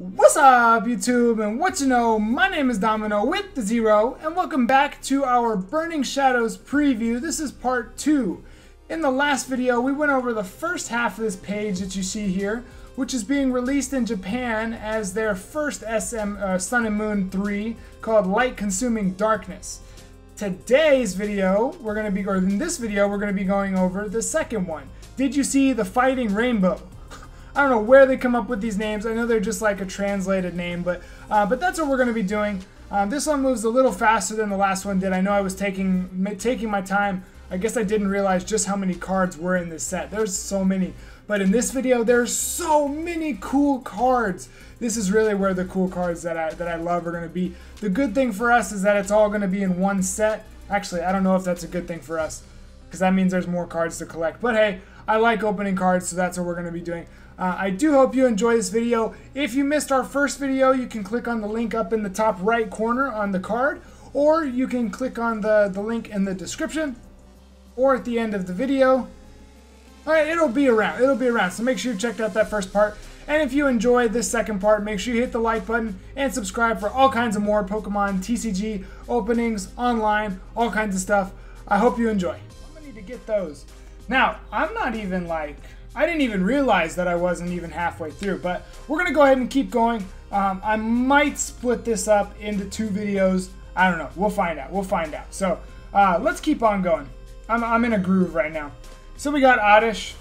What's up YouTube and what you know, my name is Domino with the Zero and welcome back to our Burning Shadows preview. This is part 2. In the last video we went over the first half of this page that you see here which is being released in Japan as their first SM uh, Sun and Moon 3 called Light Consuming Darkness. Today's video, we're going to be, or in this video, we're going to be going over the second one. Did you see the Fighting Rainbow? I don't know where they come up with these names. I know they're just like a translated name, but uh, but that's what we're going to be doing. Um, this one moves a little faster than the last one did. I know I was taking taking my time. I guess I didn't realize just how many cards were in this set. There's so many. But in this video, there's so many cool cards. This is really where the cool cards that I, that I love are going to be. The good thing for us is that it's all going to be in one set. Actually, I don't know if that's a good thing for us because that means there's more cards to collect. But hey, I like opening cards, so that's what we're going to be doing. Uh, I do hope you enjoy this video. If you missed our first video, you can click on the link up in the top right corner on the card, or you can click on the, the link in the description, or at the end of the video. Alright, it'll be around. It'll be around, so make sure you check out that first part. And if you enjoyed this second part, make sure you hit the like button and subscribe for all kinds of more Pokemon TCG openings, online, all kinds of stuff. I hope you enjoy. I'm gonna need to get those. Now, I'm not even like I didn't even realize that I wasn't even halfway through, but we're gonna go ahead and keep going. Um, I might split this up into two videos. I don't know. We'll find out. We'll find out. So uh, let's keep on going. I'm, I'm in a groove right now. So we got Oddish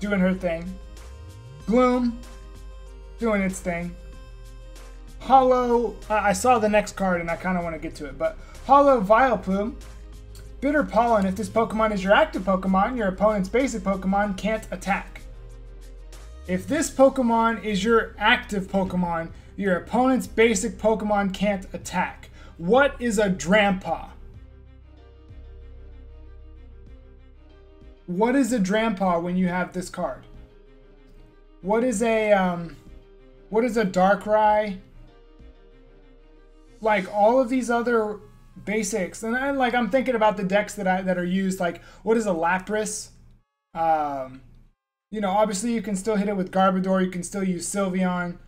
doing her thing. Gloom doing its thing. Holo, uh, I saw the next card and I kind of want to get to it, but Holo Vileplume Bitter Pollen, if this Pokemon is your active Pokemon, your opponent's basic Pokemon can't attack. If this Pokemon is your active Pokemon, your opponent's basic Pokemon can't attack. What is a Drampa? What is a Drampa when you have this card? What is a um what is a Darkrai? Like all of these other basics. And I, like I'm thinking about the decks that I that are used. Like what is a Lapras? Um, you know, obviously you can still hit it with Garbodor. You can still use Sylveon.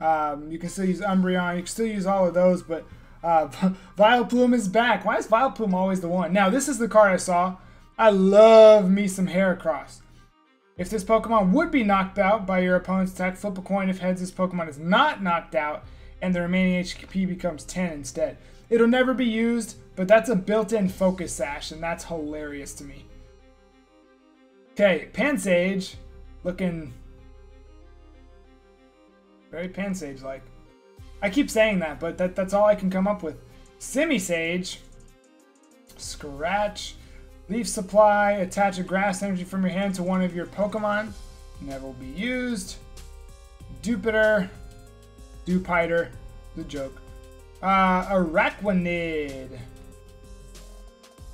Um, you can still use Umbreon. You can still use all of those. But uh, Vileplume is back. Why is Vileplume always the one? Now this is the card I saw. I love me some Heracross. If this Pokemon would be knocked out by your opponent's attack, flip a coin. If heads, this Pokemon is not knocked out, and the remaining HP becomes 10 instead. It'll never be used, but that's a built-in focus sash, and that's hilarious to me. Okay, Pansage, looking very Pansage-like. I keep saying that, but that, that's all I can come up with. Simisage, Scratch, Leaf Supply, attach a grass energy from your hand to one of your Pokemon. Never will be used. Dewpider, Dewpider, the joke. Uh, Araquanid.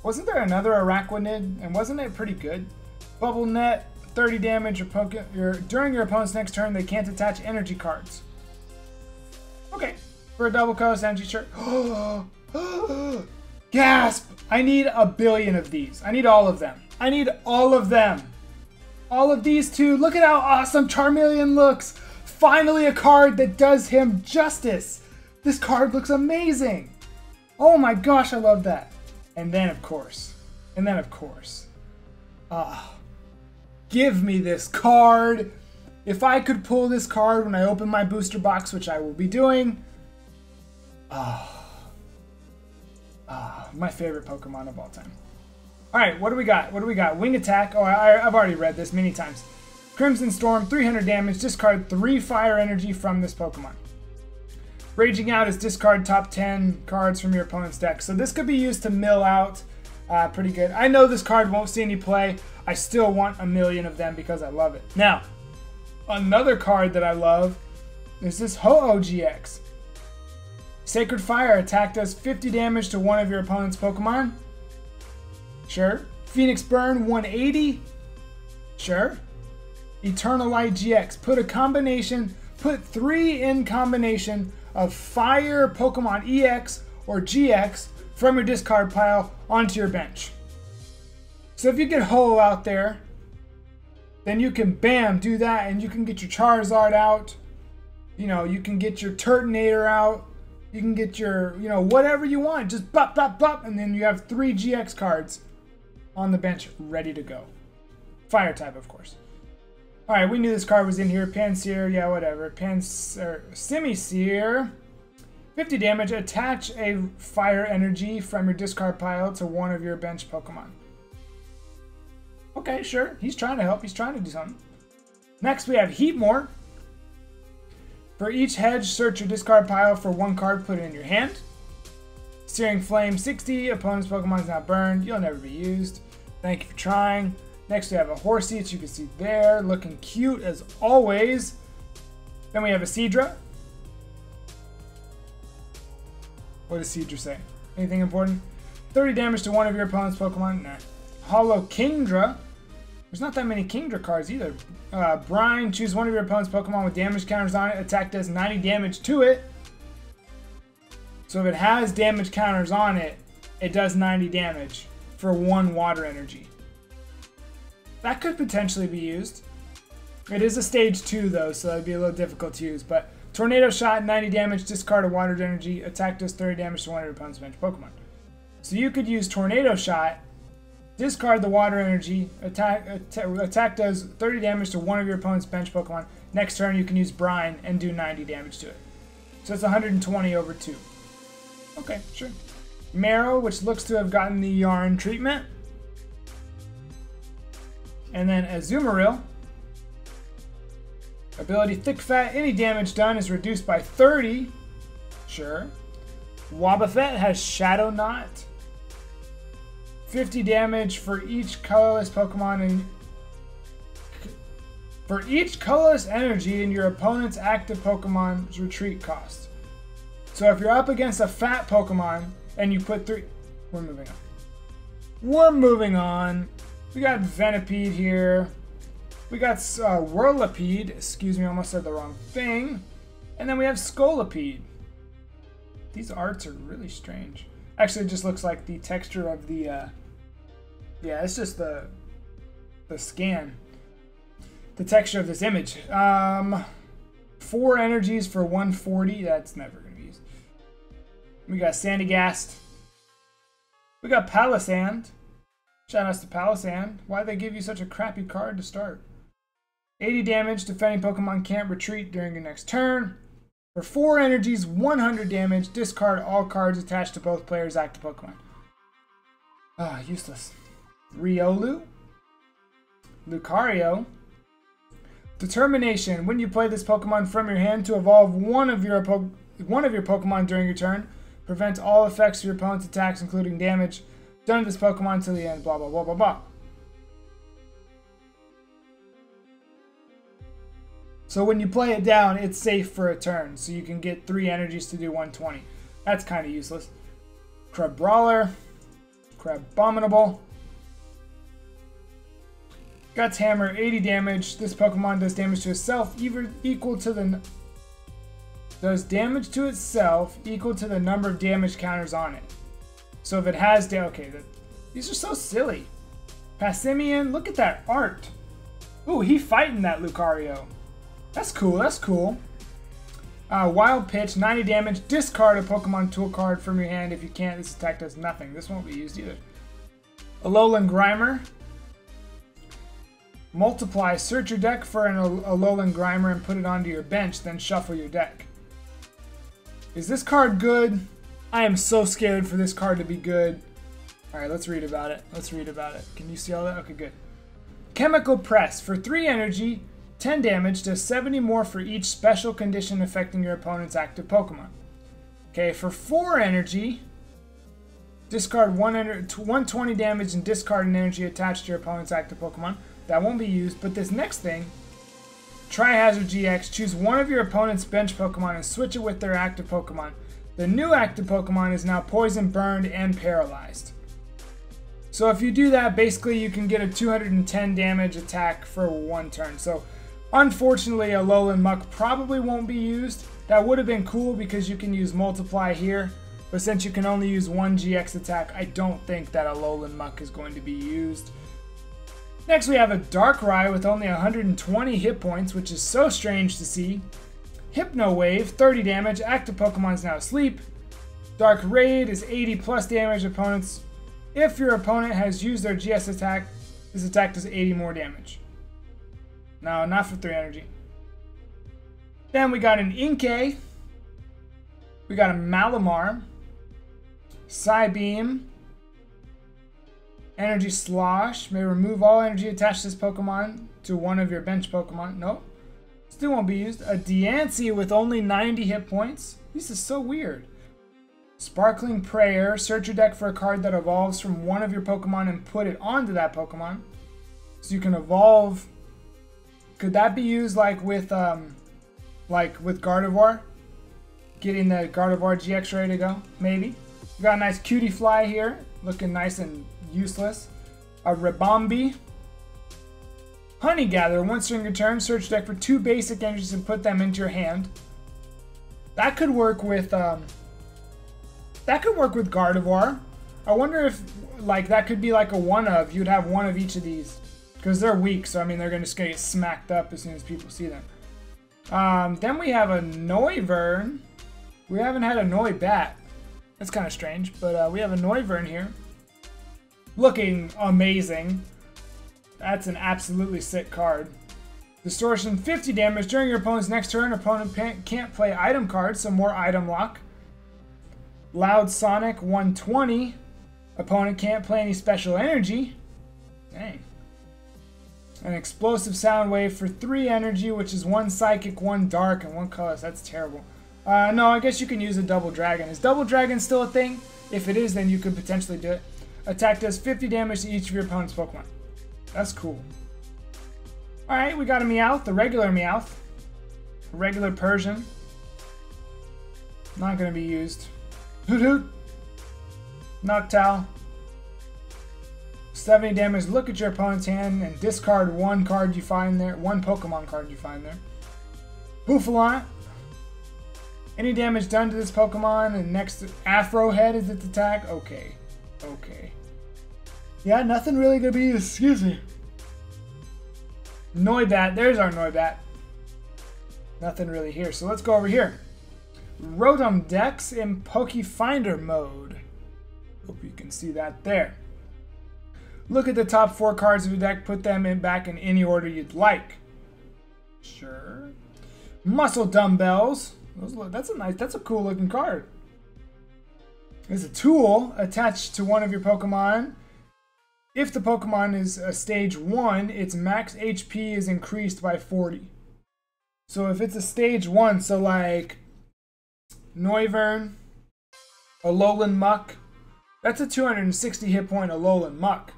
Wasn't there another Araquanid? And wasn't it pretty good? Bubble Net, 30 damage poke your, during your opponent's next turn, they can't attach energy cards. Okay. For a double cost energy shirt. Gasp! I need a billion of these. I need all of them. I need all of them. All of these two. Look at how awesome Charmeleon looks. Finally a card that does him justice. This card looks amazing. Oh my gosh, I love that. And then, of course, and then, of course, ah, give me this card. If I could pull this card when I open my booster box, which I will be doing, ah, ah, my favorite Pokemon of all time. All right, what do we got? What do we got? Wing attack. Oh, I, I've already read this many times. Crimson Storm, 300 damage. Discard three fire energy from this Pokemon. Raging Out is discard top 10 cards from your opponent's deck. So this could be used to mill out uh, pretty good. I know this card won't see any play. I still want a million of them because I love it. Now, another card that I love is this Ho-Oh GX. Sacred Fire attack does 50 damage to one of your opponent's Pokemon. Sure. Phoenix Burn 180. Sure. Eternal Light GX. Put a combination, put three in combination of Fire Pokemon EX or GX from your discard pile onto your bench. So if you get Ho out there, then you can bam do that and you can get your Charizard out. You know, you can get your Turtonator out. You can get your, you know, whatever you want. Just bop, bop, bop. And then you have three GX cards on the bench ready to go. Fire type, of course. All right, we knew this card was in here. Pansear, yeah, whatever. Pansear Simisear. 50 damage. Attach a fire energy from your discard pile to one of your bench Pokemon. Okay, sure. He's trying to help. He's trying to do something. Next, we have Heatmor. For each hedge, search your discard pile for one card, put it in your hand. Searing Flame 60, opponent's Pokemon is not burned. You'll never be used. Thank you for trying. Next, we have a Horsea, as you can see there, looking cute as always. Then we have a Seadra. What does Seadra say? Anything important? 30 damage to one of your opponent's Pokemon? Nah. Holo Kingdra. There's not that many Kingdra cards either. Uh, Brine, choose one of your opponent's Pokemon with damage counters on it. Attack does 90 damage to it. So if it has damage counters on it, it does 90 damage for one water energy. That could potentially be used. It is a stage 2 though, so that'd be a little difficult to use. But Tornado Shot, 90 damage, discard a water energy, attack does 30 damage to one of your opponent's bench Pokemon. So you could use Tornado Shot Discard the water energy. Attack attack does 30 damage to one of your opponent's bench Pokemon. Next turn, you can use Brine and do 90 damage to it. So it's 120 over 2. Okay, sure. Marrow, which looks to have gotten the Yarn treatment. And then Azumarill. Ability Thick Fat. Any damage done is reduced by 30. Sure. Wobbuffet has Shadow Knot. 50 damage for each colorless Pokemon and for each colorless energy in your opponent's active Pokemon's retreat cost. So if you're up against a fat Pokemon and you put three, we're moving on. We're moving on. We got Venipede here. We got uh, Whirlipede. Excuse me, I almost said the wrong thing. And then we have Scolipede. These arts are really strange. Actually, it just looks like the texture of the uh, yeah, it's just the the scan, the texture of this image. Um, four energies for 140. That's never gonna be used. We got Sandygast. We got Palossand. Shout out to Palossand. Why they give you such a crappy card to start? 80 damage. Defending Pokemon can't retreat during your next turn. For 4 energies, 100 damage. Discard all cards attached to both players' active Pokemon. Ah, useless. Riolu, Lucario. Determination. When you play this Pokemon from your hand to evolve one of your one of your Pokemon during your turn, prevent all effects of your opponent's attacks, including damage, to this Pokemon until the end. Blah blah blah blah blah. So when you play it down, it's safe for a turn, so you can get three energies to do 120. That's kind of useless. Crabrawler, Crab Crabominable, Guts Hammer, 80 damage. This Pokemon does damage to itself equal to the does damage to itself equal to the number of damage counters on it. So if it has da okay, that, these are so silly. Passimian, look at that art. Ooh, he fighting that Lucario. That's cool, that's cool. Uh, Wild Pitch, 90 damage. Discard a Pokemon tool card from your hand. If you can't, this attack does nothing. This won't be used either. Alolan Grimer, Multiply. Search your deck for an Alolan Grimer and put it onto your bench, then shuffle your deck. Is this card good? I am so scared for this card to be good. Alright, let's read about it. Let's read about it. Can you see all that? Okay, good. Chemical Press. For 3 energy, 10 damage, does 70 more for each special condition affecting your opponent's active Pokemon. Okay, for 4 energy, discard 120 damage and discard an energy attached to your opponent's active Pokemon. That won't be used, but this next thing, Tri-Hazard GX, choose one of your opponent's bench Pokemon and switch it with their active Pokemon. The new active Pokemon is now poison, burned, and paralyzed. So if you do that, basically you can get a 210 damage attack for one turn. So unfortunately, a Alolan Muk probably won't be used. That would have been cool because you can use Multiply here. But since you can only use one GX attack, I don't think that a Alolan Muk is going to be used. Next we have a Darkrai with only 120 hit points, which is so strange to see. Hypno Wave, 30 damage. Active Pokemon is now asleep. Dark Raid is 80 plus damage. Opponents, if your opponent has used their GX attack, this attack does 80 more damage. No, not for 3 energy. Then we got an Inkay. We got a Malamar. Psybeam. Energy Slosh. May remove all energy attached to this Pokemon to one of your bench Pokemon. Nope. Still won't be used. A Diancie with only 90 hit points. This is so weird. Sparkling Prayer. Search your deck for a card that evolves from one of your Pokemon and put it onto that Pokemon. So you can evolve. Could that be used like with um, like with Gardevoir? Getting the Gardevoir GX ready to go? Maybe. We got a nice Cutiefly here. Looking nice and useless. A Ribombee. Honey Gather. Once during your turn, search deck for two basic energies and put them into your hand. That could work with um, that could work with Gardevoir. I wonder if like that could be like a one of. You'd have one of each of these because they're weak. So I mean, they're gonna just get smacked up as soon as people see them. Um, then we have a Noivern. We haven't had a Noibat. That's kind of strange, but uh, we have a Noivern here. Looking amazing. That's an absolutely sick card. Distortion 50 damage during your opponent's next turn. Opponent can't play item cards, so more item lock. Loud Sonic 120. Opponent can't play any special energy. Dang. An explosive sound wave for 3 energy, which is 1 psychic, 1 dark, and 1 colorless. That's terrible. Uh, no, I guess you can use a double dragon. Is double dragon still a thing? If it is, then you could potentially do it. Attack does 50 damage to each of your opponent's Pokemon. That's cool. Alright, we got a Meowth, the regular Meowth. Regular Persian. Not to be used. Hoothoot. Noctowl. 70 damage. Look at your opponent's hand and discard one card you find there. One Pokemon card you find there. Bouffalant. Any damage done to this Pokemon and next Afro Head is its attack? Okay. Okay. Yeah, nothing really gonna be, excuse me. Noibat, there's our Noibat. Nothing really here, so let's go over here. Rotom Dex in Poke Finder mode. Hope you can see that there. Look at the top four cards of your deck, put them in back in any order you'd like. Sure. Muscle Dumbbells. Look, that's a nice, that's a cool looking card. It's a tool attached to one of your Pokemon if the Pokemon is a stage 1, its max HP is increased by 40. So if it's a stage 1, so like Noivern, Alolan Muk, that's a 260 hit point Alolan Muk.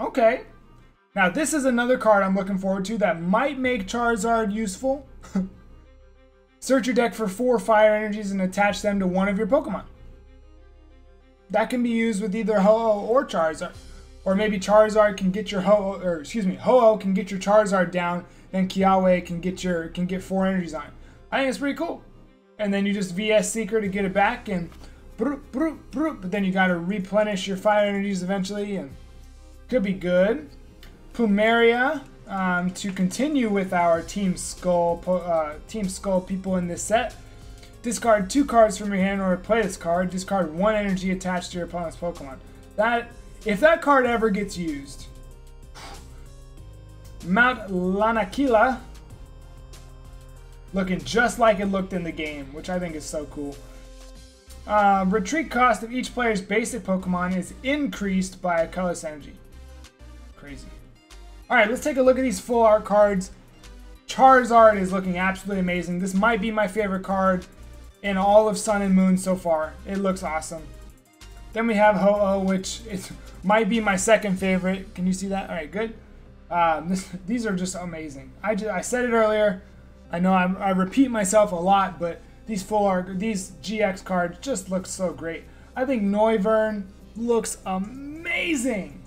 Okay. Now this is another card I'm looking forward to that might make Charizard useful. Search your deck for four fire energies and attach them to one of your Pokemon that can be used with either Ho-Oh or Charizard. Or maybe Charizard can get your Ho-Oh, or excuse me, Ho-Oh can get your Charizard down, then Kiawe can get your can get four energies on. I think it's pretty cool. And then you just VS Seeker to get it back, and broop, broop, broop, but then you got to replenish your fire energies eventually, and could be good. Plumeria, um, to continue with our Team Skull, uh, Team Skull people in this set. Discard two cards from your hand or play this card. Discard one energy attached to your opponent's Pokemon. That if that card ever gets used, Mount Lanakila looking just like it looked in the game, which I think is so cool. Uh, retreat cost of each player's basic Pokemon is increased by a colorless energy. Crazy. Alright, let's take a look at these full art cards. Charizard is looking absolutely amazing. This might be my favorite card in all of Sun and Moon so far. It looks awesome. Then we have Ho-Oh, which it might be my second favorite. Can you see that? All right, good. Um, this, these are just amazing. I, just, I said it earlier. I know I'm, i repeat myself a lot, but these full art, these GX cards just look so great. I think Noivern looks amazing.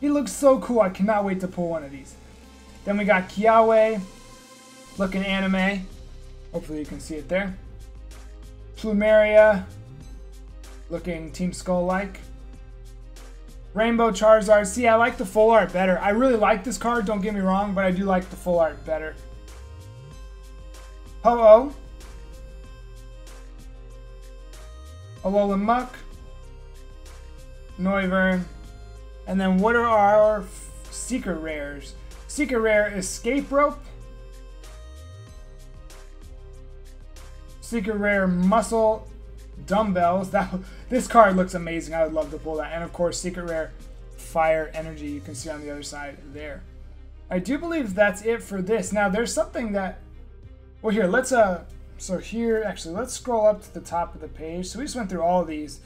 He looks so cool. I cannot wait to pull one of these. Then we got Kiawe, looking anime. Hopefully you can see it there. Plumeria, looking Team Skull-like. Rainbow Charizard. See, I like the full art better. I really like this card, don't get me wrong, but I do like the full art better. Ho-Oh, Alolan Muk, Noivern, and then what are our secret rares? Secret rare Escape Rope, Secret rare Muscle Dumbbells. That This card looks amazing. I would love to pull that. And of course, Secret rare Fire Energy you can see on the other side there. I do believe that's it for this. Now, there's something that... Well, here, let's... uh. So here, actually, let's scroll up to the top of the page. So we just went through all of these.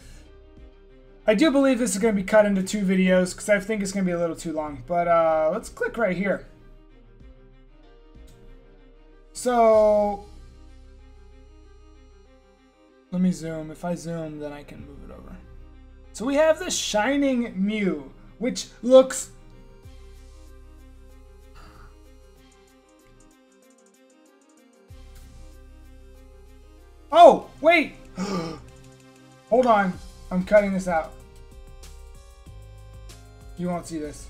I do believe this is going to be cut into two videos because I think it's going to be a little too long. But uh, let's click right here. So let me zoom. If I zoom, then I can move it over. So we have the Shining Mew, which looks Oh, wait! Hold on. I'm cutting this out. You won't see this.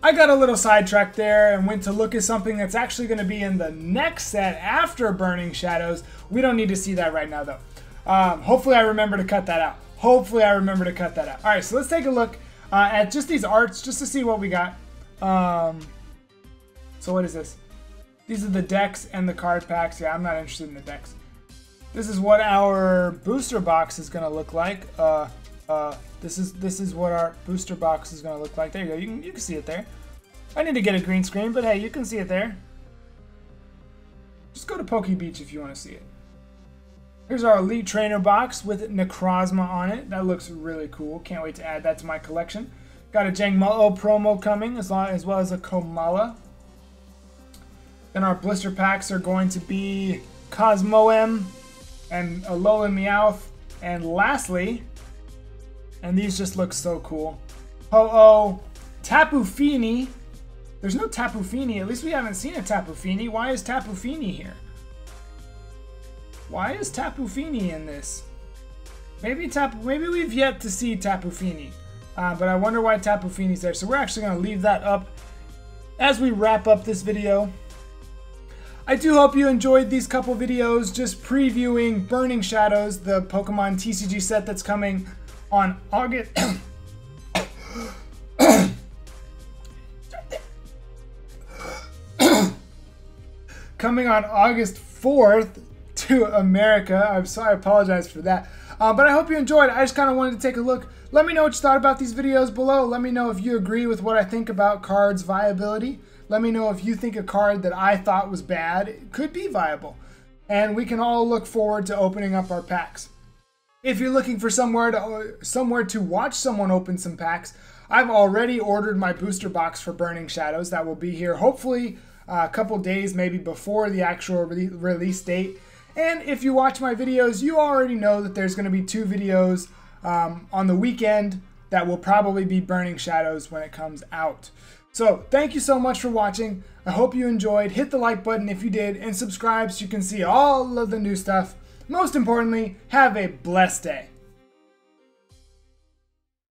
I got a little sidetracked there and went to look at something that's actually going to be in the next set after Burning Shadows. We don't need to see that right now, though. Um, hopefully I remember to cut that out. Hopefully I remember to cut that out. All right, so let's take a look uh, at just these arts just to see what we got. Um, so what is this? These are the decks and the card packs. Yeah, I'm not interested in the decks. This is what our booster box is going to look like. Uh, uh, this is this is what our booster box is going to look like. There you go. You can, you can see it there. I need to get a green screen, but hey, you can see it there. Just go to Poke Beach if you want to see it. Here's our Elite Trainer box with Necrozma on it. That looks really cool. Can't wait to add that to my collection. Got a Jangmo promo coming, as, long, as well as a Komala. Then our blister packs are going to be Cosmoem and Alolan Meowth. And lastly, and these just look so cool, Ho-Oh, Tapu Fini. There's no Tapu Fini. At least we haven't seen a Tapu Fini. Why is Tapu Fini here? Why is Tapu Fini in this? Maybe Tapu, maybe we've yet to see Tapu Fini. Uh, but I wonder why Tapu Fini's there. So we're actually going to leave that up as we wrap up this video. I do hope you enjoyed these couple videos just previewing Burning Shadows, the Pokemon TCG set that's coming on August... coming on August 4th to America. I'm sorry, I apologize for that. Uh, but I hope you enjoyed. I just kind of wanted to take a look. Let me know what you thought about these videos below. Let me know if you agree with what I think about cards viability. Let me know if you think a card that I thought was bad could be viable. And we can all look forward to opening up our packs. If you're looking for somewhere to somewhere to watch someone open some packs, I've already ordered my booster box for Burning Shadows. That will be here hopefully uh, a couple days maybe before the actual re release date. And if you watch my videos, you already know that there's going to be two videos um, on the weekend that will probably be Burning Shadows when it comes out. So thank you so much for watching. I hope you enjoyed. Hit the like button if you did and subscribe so you can see all of the new stuff. Most importantly, have a blessed day.